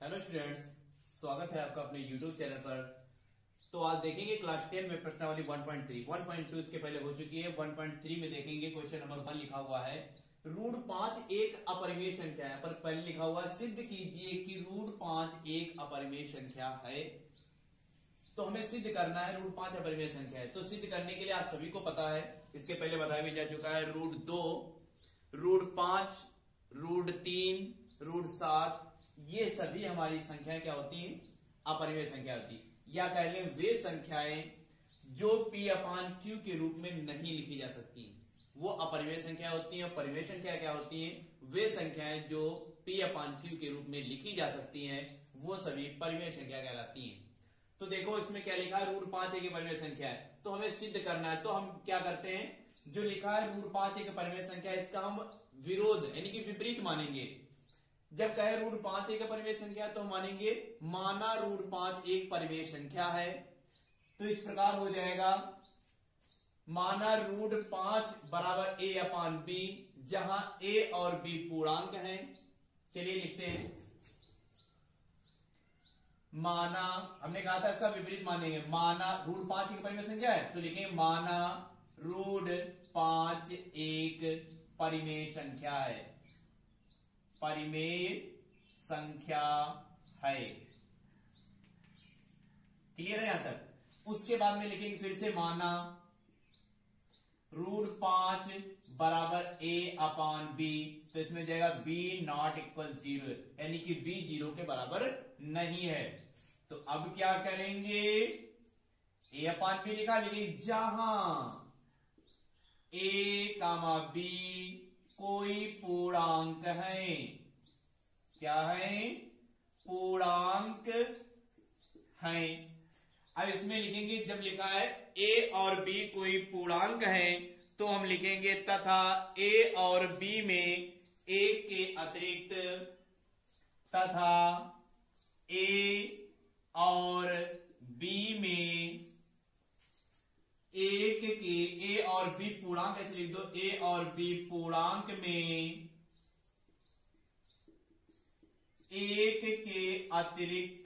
Hello students स्वागत है आपका अपने यूट्यूब चैनल पर। तो आज देखेंगे क्लास टेन में प्रश्नावली 1.3 1.2 इसके पहले हो चुकी है 1.3 में देखेंगे क्वेश्चन नंबर वन लिखा हुआ है रूट पाँच एक अपरिमेय संख्या है, पर पहले लिखा हुआ है, सिद्ध कीजिए कि रूट पाँच एक अपरिमेय संख्या है। तो हमें सिद्ध करना है रूट पाँच अपरिमेय संख्या है। तो सिद्ध करने के लिए आप सभी को पता है, इसके पहले बताया भी जा चुका है रूट दो रूट पाँच रूट तीन रूट सात ये सभी हमारी संख्या क्या होती है? अपरिमेय संख्या होती है। या कह लें, वे संख्याएँ जो पी अपान क्यू के रूप में नहीं लिखी जा सकती वो अपरिमेय संख्या होती है परिमेय संख्या क्या होती है? वे संख्याएँ जो पी अपान क्यू के रूप में लिखी जा सकती हैं, वो सभी परिमेय संख्या कहलाती हैं। तो देखो, इसमें क्या लिखा है? रूट पाँच एक परिमेय संख्या है। तो हमें सिद्ध करना है। तो हम क्या करते हैं? जो लिखा है रूट पाँच एक परिमेय संख्या इसका हम विरोध, यानी कि विपरीत मानेंगे। जब कहे रूट पाँच एक परिवेश संख्या तो मानेंगे माना रूट पाँच एक परिवेश संख्या है। तो इस प्रकार हो जाएगा, माना रूट पाँच बराबर ए अपान बी, जहाँ ए और बी पूर्णांक हैं। चलिए लिखते हैं। माना, हमने कहा था इसका विपरीत मानेंगे, माना रूट पाँच एक परिमेय संख्या है तो लिखेंगे माना रूट पाँच एक परिमेय संख्या है। परिमेय संख्या है। क्लियर है यहाँ तक? उसके बाद में लिखेंगे फिर से माना। रूट पाँच बराबर ए अपान बी तो इसमें जाएगा बी नॉट इक्वल ज़ीरो यानी कि बी ज़ीरो के बराबर नहीं है। तो अब क्या करेंगे? ए अपान बी लिखा, लेकिन जहाँ ए कामा बी कोई पूर्णांक है। क्या है? पूर्णांक है। अब इसमें लिखेंगे, जब लिखा है ए और बी कोई पूर्णांक है तो हम लिखेंगे तथा ए और बी में एक के अतिरिक्त तथा ए और बी में एक के ए और बी पूर्णांक ऐसे लिख दो, ए और बी पूर्णांक में एक के अतिरिक्त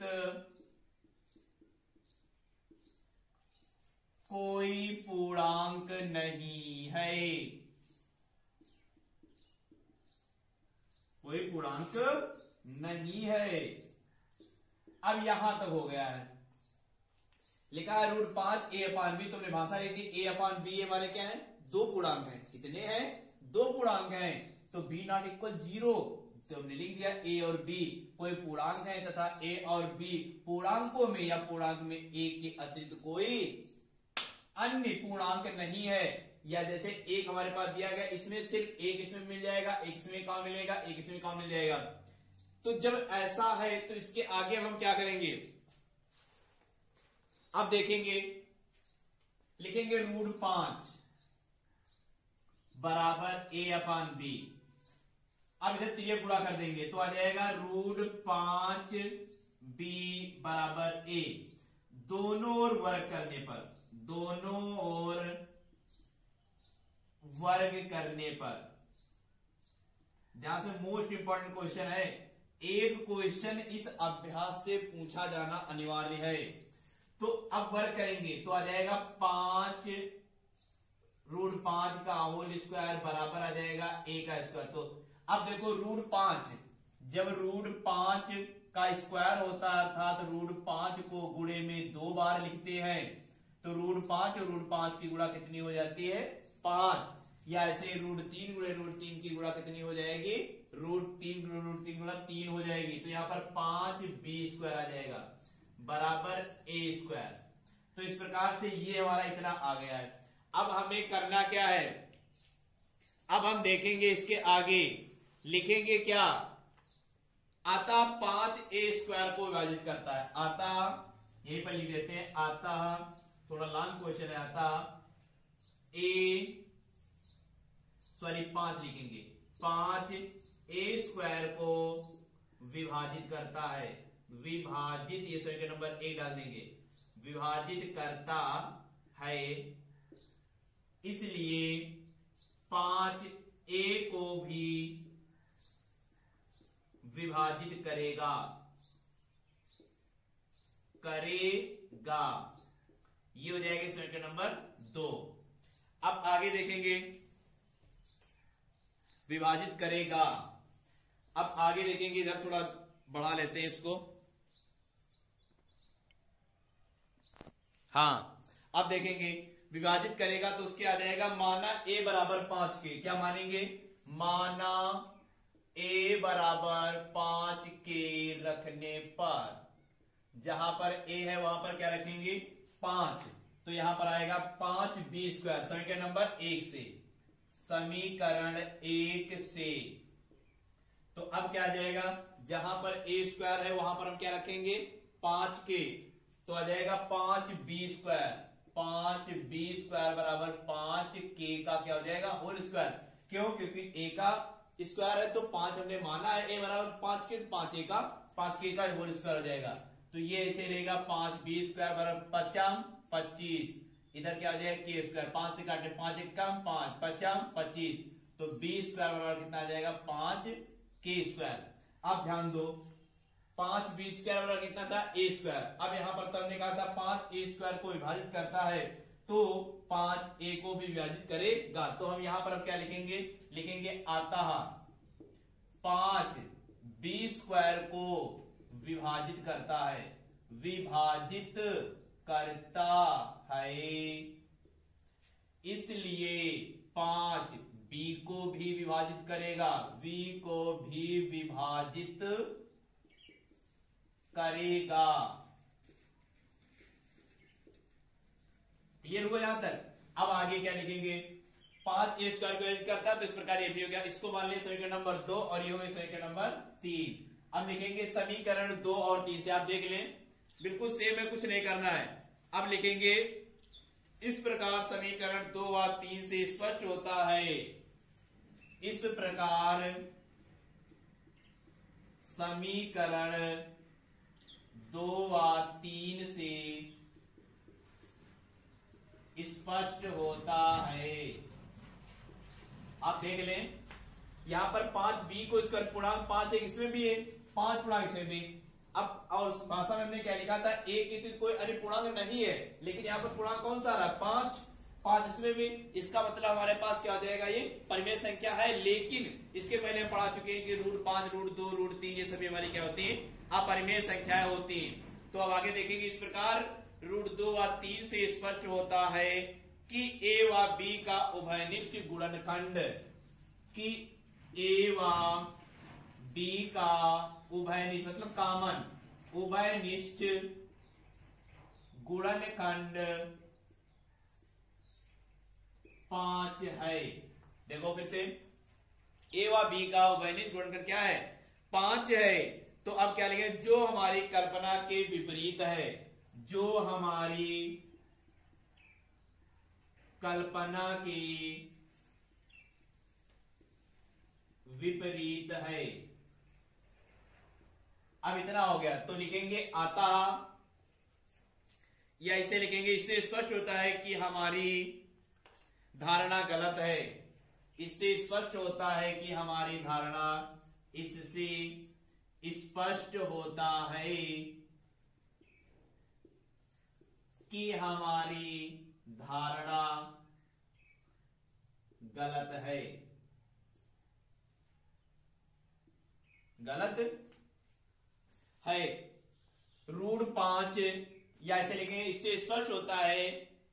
कोई पूर्णांक नहीं है। कोई पूर्णांक नहीं है। अब यहाँ तक हो गया है। लिखा है रूट पाँच, ए अपान बी, तुमने भाषा लिख दी, ए अपान बी हमारे क्या है? दो पूर्णांक है। कितने हैं? दो पूर्णांक हैं। तो बी नॉट इक्वल ज़ीरो तो हमने लिख दिया ए और बी। कोई पूर्णांक है तथा ए और बी, पूर्णांकों में या पूर्णांक में ए के अतिरिक्त कोई अन्य पूर्णांक नहीं है। या जैसे एक हमारे पास दिया गया, इसमें सिर्फ़ एक इसमें मिल जाएगा, एक इसमें काम मिलेगा, एक इसमें काम मिल जाएगा। तो जब ऐसा है तो इसके आगे हम क्या करेंगे? अब देखेंगे, लिखेंगे रूट पाँच, बराबर ए अपान बी अब इधर तीन गुणा कर देंगे तो आ जाएगा रूट पाँच बी बराबर ए दोनों ओर वर्ग करने पर, दोनों ओर वर्ग करने पर, जहाँ से मोस्ट इंपॉर्टेंट क्वेश्चन है, एक क्वेश्चन इस अभ्यास से पूछा जाना अनिवार्य है। तो अब वर्ग करेंगे तो आ जाएगा पाँच रूट पाँच का होल स्क्वायर बराबर आ जाएगा ए का स्क्वायर। तो अब देखो रूट पाँच, जब रूट पाँच का स्क्वायर होता है, अर्थात रूट पाँच को गुणे में दो बार लिखते हैं तो रूट पाँच और रूट पाँच की गुणा कितनी हो जाती है? पाँच। या ऐसे रूट तीन गुणे रूट तीन की गुणा कितनी हो जाएगी? रूट तीन गुणे रूट तीन गुणा तीन हो जाएगी। तो यहाँ पर पाँच बी स्क्वायर आ जाएगा। बराबर ए स्क्वायर तो इस प्रकार से ये हमारा इतना आ गया है। अब हमें करना क्या है? अब हम देखेंगे इसके आगे। लिखेंगे क्या? आता पाँच ए स्क्वायर को विभाजित करता है। आता, यहीं पर लिख देते हैं, आता, थोड़ा लॉन्ग क्वेश्चन है, आता ए सॉरी पाँच लिखेंगे। पाँच ए स्क्वायर को विभाजित करता है। विभाजित, ये सभी नंबर ए डाल देंगे। विभाजित करता है, इसलिए पाँच ए को भी विभाजित करेगा। करेगा। ये हो जाएगा समीकरण नंबर दो। अब आगे देखेंगे। विभाजित करेगा। अब आगे देखेंगे, इधर थोड़ा बढ़ा लेते हैं इसको। हाँ अब देखेंगे, विभाजित करेगा तो उसके आ जाएगा माना ए बराबर पाँच के। क्या मानेंगे? माना ए बराबर पाँच के रखने पर। जहाँ पर ए है, वहाँ पर क्या रखेंगे? पाँच। तो यहाँ पर आएगा पाँच बी स्क्वायर। समीकरण नंबर एक से। समीकरण एक से। तो अब क्या आ जाएगा? जहाँ पर ए स्क्वायर है, वहाँ पर हम क्या रखेंगे? पाँच के। तो आ जाएगा पाँच बी स्क्वायर पाँच बी स्क्वायर बराबर पाँच के का क्या हो जाएगा? होल स्क्वायर क्यों? क्योंकि ए का स्क्वायर है तो पाँच हमने माना है ए बराबर पाँच के तो पाँच ए का, पाँच के का होल स्क्वायर हो जाएगा। तो ये ऐसे रहेगा पाँच बी स्क्वायर बराबर पचम पच्चीस। इधर क्या हो जाएगा? के स्क्वायर पाँच से काटे पाँच एक कम पाँच, पचम पच्चीस। तो बी स्क्वायर बराबर कितना आ जाएगा? पाँच के स्क्वायर आप ध्यान दो पाँच बी स्क्वायर बराबर कितना था? A square. अब यहाँ पर तब ने कहा था पाँच ए स्क्वायर को विभाजित करता है तो पाँच ए को भी विभाजित करेगा। तो हम यहाँ पर अब क्या लिखेंगे? लिखेंगे आता पाँच बी स्क्वायर को विभाजित करता है। विभाजित करता है। इसलिए पाँच बी को भी विभाजित करेगा। बी को भी विभाजित करेगा। क्लियर हुआ यहाँ तक? अब आगे क्या लिखेंगे? पाँच ए स्क्वायर को एड करता तो इस प्रकार ये भी हो गया। इसको मान लिया समीकरण नंबर दो और ये हो गया समीकरण नंबर तीन। अब लिखेंगे समीकरण दो और तीन से आप देख लें। बिल्कुल सेम है, कुछ नहीं करना है। अब लिखेंगे, इस प्रकार समीकरण दो व तीन से स्पष्ट होता है। इस प्रकार समीकरण दो व तीन से स्पष्ट होता है। आप देख लें, यहाँ पर पाँच बी को स्क्वायर पूर्णांक पाँच एक इसमें भी है, पाँच पूर्णांक इसमें भी। अब और उस भाषा में हमने क्या लिखा था? एक तो कोई अन्य पूर्णांक नहीं है, लेकिन यहाँ पर पूर्णांक कौन सा आ रहा है? पाँच। पाँच इसमें भी। इसका मतलब हमारे पास क्या हो जाएगा ये परिमेय संख्या है, लेकिन इसके पहले हम पढ़ा चुके हैं कि रूट पाँच रूट दो रूट तीन, ये सभी हमारी क्या होती है? अपरिमेय संख्याएँ होती हैं। तो अब आगे देखेंगे इस प्रकार रूट दो व तीन से स्पष्ट होता है कि ए व बी का उभयनिष्ठ गुणनखंड, कि ए व बी का उभयनिष्ठ मतलब कामन, उभयनिष्ठ गुणनखंड पाँच है। देखो फिर से। ए व बी का उभयनिष्ठ गुणनखंड क्या है? पाँच है। तो अब क्या लिखे? जो हमारी कल्पना के विपरीत है, जो हमारी कल्पना की विपरीत है। अब इतना हो गया तो लिखेंगे आता या इसे लिखेंगे, इससे स्पष्ट होता है कि हमारी धारणा गलत है। इससे स्पष्ट होता है कि हमारी धारणा इससे स्पष्ट होता है कि हमारी धारणा गलत है। गलत है। रूढ़ पाँच, या ऐसे लिखेंगे, इससे स्पष्ट होता है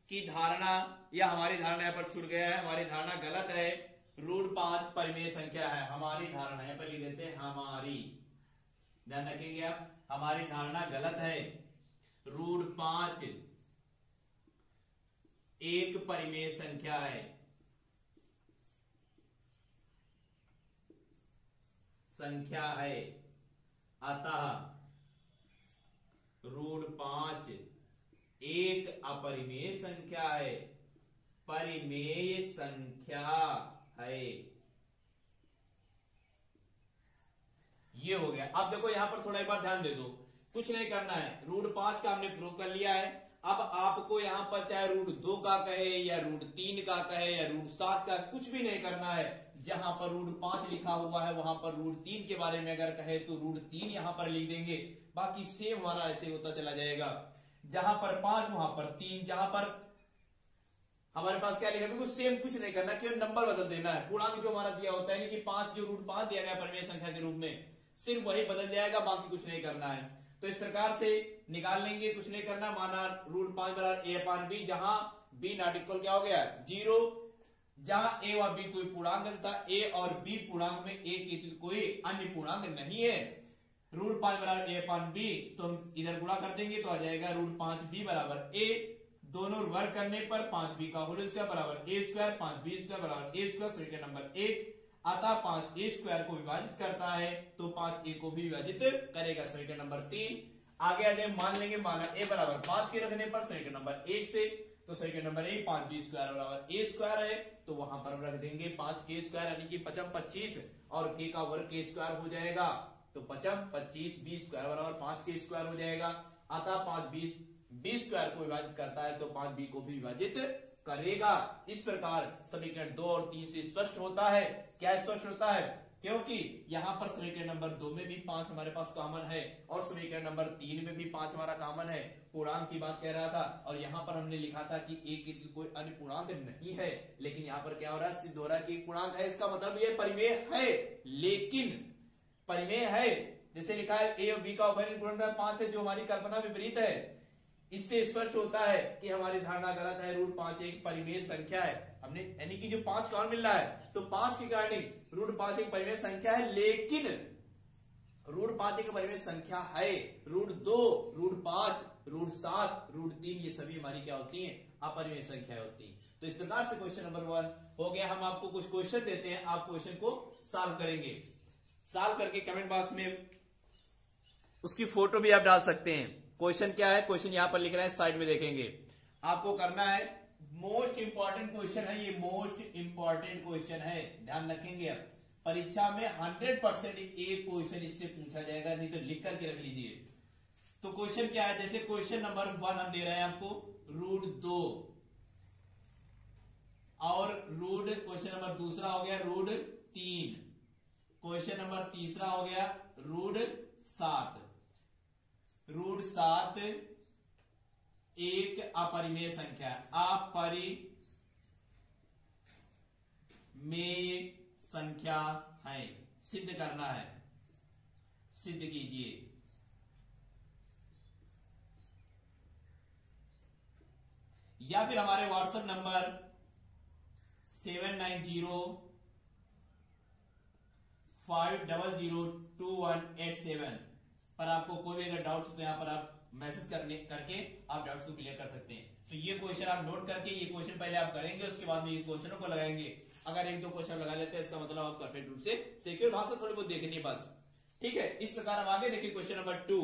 कि धारणा, या हमारी धारणा यहाँ पर छूट गया है, हमारी धारणा गलत है। रूढ़ पाँच परिमेय संख्या है, हमारी धारणा यहाँ पर लिख देते हैं, हमारी। ध्यान रखेंगे आप, हमारी धारणा गलत है। रूढ़ पाँच। एक परिमेय संख्या है। संख्या है। अतः रूढ़ पाँच एक अपरिमेय संख्या है। परिमेय संख्या है। ये हो गया। अब देखो, यहाँ पर थोड़ा एक बार ध्यान दे दो। कुछ नहीं करना है। रूट पाँच का हमने प्रूव कर लिया है। अब आपको यहाँ पर चाहे रूट दो का कहे, या रूट तीन का कहे, या रूट सात का, कुछ भी नहीं करना है। जहाँ पर रूट पाँच लिखा हुआ है, वहाँ पर रूट तीन के बारे में अगर कहे तो रूट तीन यहाँ पर लिख देंगे। बाकी सेम हमारा ऐसे होता चला जाएगा। जहाँ पर पाँच, वहाँ पर तीन। जहाँ पर हमारे पास क्या लिखा बिल्कुल सेम कुछ नहीं करना। केवल नंबर बदल देना है। पूर्णांक जो हमारा दिया होता है कि पाँच जो रूट पाँच दिया गया परिमेय संख्या के रूप में। सिर्फ़ वही बदल जाएगा, बाकी कुछ नहीं करना है। तो इस प्रकार से निकाल लेंगे, कुछ नहीं करना। माना रूट पाँच बराबर ए अपान बी जहाँ बी नॉट इक्वल क्या हो गया? ज़ीरो जहाँ ए और बी कोई पूर्णांक था ए और बी पूर्णांक में ए की कोई अन्य पूर्णांक नहीं है। रूट पाँच बराबर ए अपान बी तो हम इधर गुणा कर देंगे तो आ जाएगा रूट पाँच बी बराबर ए दोनों वर्ग करने पर पाँच बी का होल स्क्वायर बराबर ए स्क्वायर पाँच बी स्क्वायर बराबर ए स्क्वायर समीकरण नंबर एक अतः पाँच ए स्क्वायर को विभाजित करता है तो पाँच ए को भी विभाजित करेगा समीकरण नंबर तीन। आगे आ जाए मान लेंगे, माना ए बराबर पाँच के रखने पर समीकरण नंबर एक से तो समीकरण नंबर एक पाँच बी स्क्वायर बराबर ए स्क्वायर है तो वहाँ पर रख देंगे पाँच के स्क्वायर, यानी कि पचम पच्चीस, और के का वर्ग के स्क्वायर हो जाएगा तो पचम पच्चीस बी स्क्वायर बराबर पाँच के स्क्वायर हो जाएगा। अतः पाँच बीस बी स्क्वायर को विभाजित करता है तो पाँच बी को भी विभाजित करेगा। इस प्रकार समीकरण दो और तीन से स्पष्ट होता है। क्या स्पष्ट होता है? क्योंकि यहाँ पर समीकरण नंबर दो में भी पाँच हमारे पास कॉमन है और समीकरण नंबर तीन में भी पाँच हमारा कॉमन है। पूर्णांक की बात कह रहा था और यहाँ पर हमने लिखा था कि एक कोई अन्य पूर्णांक नहीं है। लेकिन यहाँ पर क्या हो रहा है? सिद्ध हो रहा है कि पूर्णांक है, इसका मतलब ये परिमेय है। लेकिन परिमेय है, जैसे लिखा है ए और बी का उभय पूर्ण पाँच है, जो हमारी कल्पना विपरीत है। इससे स्पष्ट होता है कि हमारी धारणा गलत है रूट पाँच एक परिमेय संख्या है। हमने, यानी कि जो पाँच कौन मिल रहा है तो पाँच के कारण ही रूट पाँच एक परिमेय संख्या है, लेकिन रूट पाँच एक परिमेय संख्या है। रूट दो रूट पाँच रूट सात रूट तीन, ये सभी हमारी क्या होती है? अपरिमेय संख्या होती है। तो इस प्रकार से क्वेश्चन नंबर वन हो गया। हम आपको कुछ क्वेश्चन देते हैं। आप क्वेश्चन को सॉल्व करेंगे। सॉल्व करके कमेंट बॉक्स में उसकी फ़ोटो भी आप डाल सकते हैं। क्वेश्चन क्या है? क्वेश्चन यहाँ पर लिख रहे हैं, साइड में देखेंगे। आपको करना है मोस्ट इंपॉर्टेंट क्वेश्चन है, ये मोस्ट इंपॉर्टेंट क्वेश्चन है। ध्यान रखेंगे आप। परीक्षा में हंड्रेड परसेंट एक क्वेश्चन इससे पूछा जाएगा, नहीं तो लिख करके रख लीजिए। तो क्वेश्चन क्या है? जैसे क्वेश्चन नंबर वन हम दे रहे हैं आपको रूट दो। और रूट क्वेश्चन नंबर दूसरा हो गया रूट तीन। क्वेश्चन नंबर तीसरा हो गया रूट सात। रूट सात, एक अपरिमेय संख्या। अपरिमेय संख्या है, सिद्ध करना है। सिद्ध कीजिए। या फिर हमारे WhatsApp number seven nine zero five double zero two one eight seven. पर आपको कोई भी अगर डाउट हो तो यहाँ पर आप मैसेज करने, करके आप डाउट्स को क्लियर कर सकते हैं। तो ये क्वेश्चन आप नोट करके, ये क्वेश्चन पहले आप करेंगे, उसके बाद में ये क्वेश्चनों को लगाएँगे। अगर एक दो क्वेश्चन लगा लेते हैं, इसका मतलब आप परफेक्ट रूप से सिक्योर से थोड़ी बहुत देखनी बस। ठीक है? इस प्रकार हम आगे देखिए क्वेश्चन नंबर टू